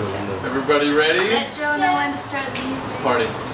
Everybody ready? Let Joe know when to start the music. Party.